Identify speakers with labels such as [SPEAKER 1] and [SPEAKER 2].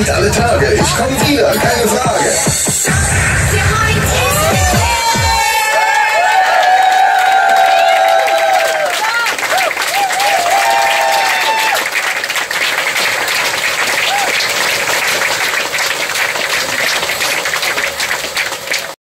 [SPEAKER 1] Gibt's alle Tage. Ich komme wieder.